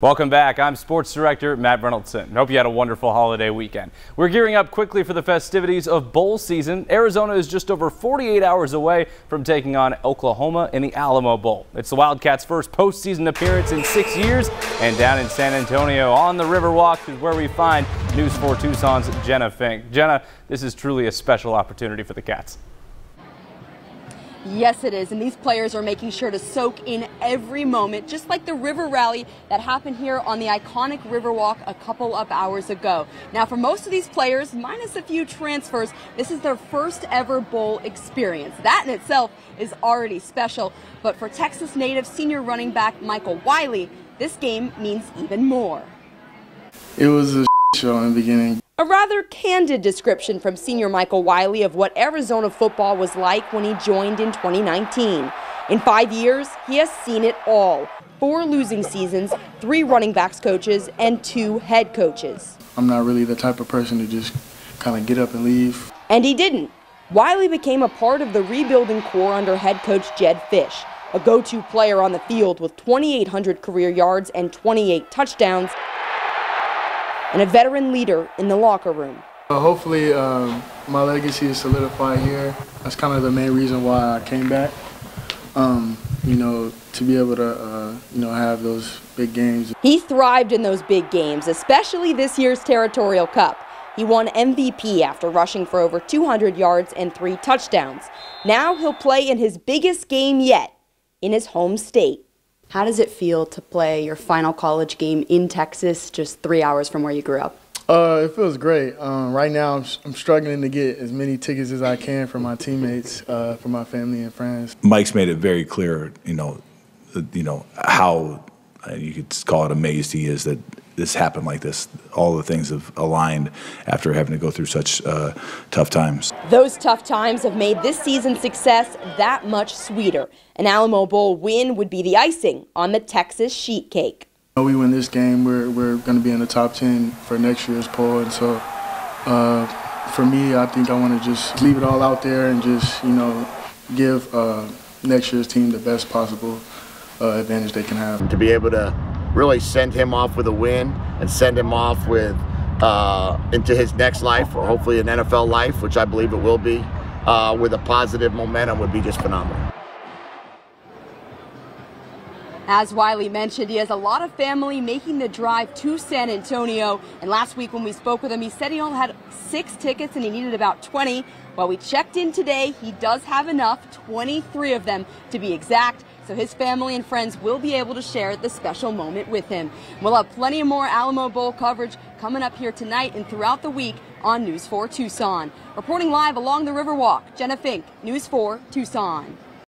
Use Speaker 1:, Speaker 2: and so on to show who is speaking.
Speaker 1: Welcome back. I'm Sports Director Matt Reynoldson. Hope you had a wonderful holiday weekend. We're gearing up quickly for the festivities of bowl season. Arizona is just over 48 hours away from taking on Oklahoma in the Alamo Bowl. It's the Wildcats' first postseason appearance in six years, and down in San Antonio on the Riverwalk is where we find News 4 Tucson's Jenna Fink. Jenna, this is truly a special opportunity for the Cats.
Speaker 2: Yes, it is. And these players are making sure to soak in every moment, just like the river rally that happened here on the iconic Riverwalk a couple of hours ago. Now, for most of these players, minus a few transfers, this is their first ever bowl experience. That in itself is already special. But for Texas native senior running back Michael Wiley, this game means even more.
Speaker 3: It was a show in the beginning.
Speaker 2: Rather candid description from senior Michael Wiley of what Arizona football was like when he joined in 2019. In five years, he has seen it all. Four losing seasons, three running backs coaches, and two head coaches.
Speaker 3: I'm not really the type of person to just kind of get up and leave.
Speaker 2: And he didn't. Wiley became a part of the rebuilding core under head coach Jedd Fisch, a go-to player on the field with 2,800 career yards and 28 touchdowns, and a veteran leader in the locker room.
Speaker 3: Uh, hopefully, um, my legacy is solidified here. That's kind of the main reason why I came back. Um, you know, to be able to, uh, you know, have those big games.
Speaker 2: He thrived in those big games, especially this year's Territorial Cup. He won MVP after rushing for over 200 yards and three touchdowns. Now he'll play in his biggest game yet, in his home state. How does it feel to play your final college game in Texas, just three hours from where you grew up?
Speaker 3: Uh, it feels great. Um, right now, I'm, I'm, struggling to get as many tickets as I can for my teammates, uh, for my family and friends.
Speaker 4: Mike's made it very clear, you know, you know how uh, you could call it amazed he is that this happened like this. All the things have aligned after having to go through such uh, tough times.
Speaker 2: Those tough times have made this season's success that much sweeter. An Alamo Bowl win would be the icing on the Texas sheet cake.
Speaker 3: We win this game, we're, we're going to be in the top 10 for next year's poll. And so uh, for me, I think I want to just leave it all out there and just, you know, give uh, next year's team the best possible uh, advantage they can have.
Speaker 5: To be able to really send him off with a win and send him off with uh, into his next life, or hopefully an NFL life, which I believe it will be, uh, with a positive momentum would be just phenomenal.
Speaker 2: As Wiley mentioned, he has a lot of family making the drive to San Antonio. And last week when we spoke with him, he said he only had six tickets and he needed about 20. Well, we checked in today. He does have enough, 23 of them to be exact. So his family and friends will be able to share the special moment with him. We'll have plenty more Alamo Bowl coverage coming up here tonight and throughout the week on News 4 Tucson. Reporting live along the Riverwalk, Jenna Fink, News 4 Tucson.